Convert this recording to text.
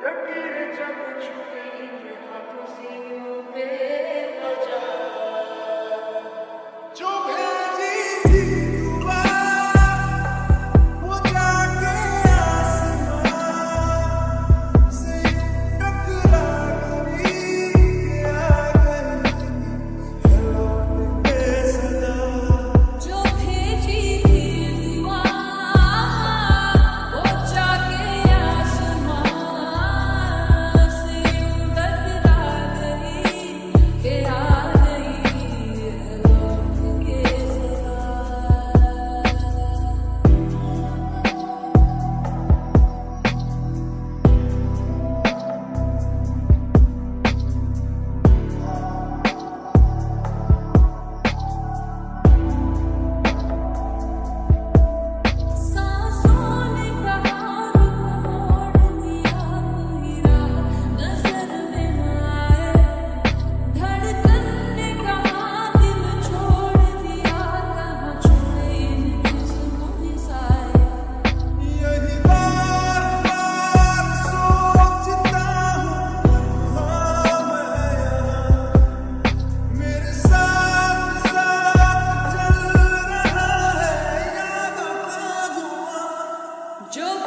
Thank you. Job